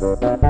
Thank.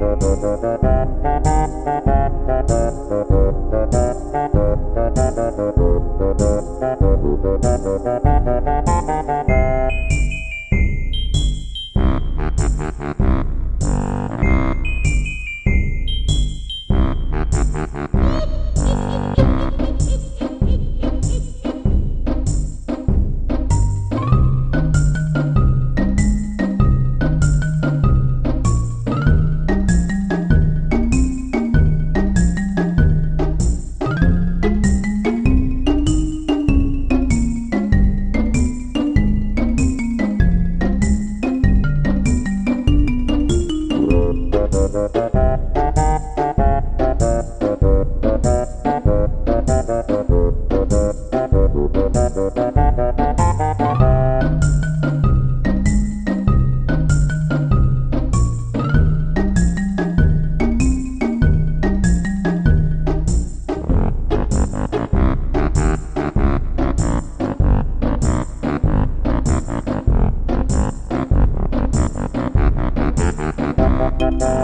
Thank you. Música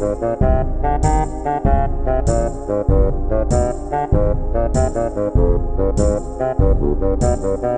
Thank you.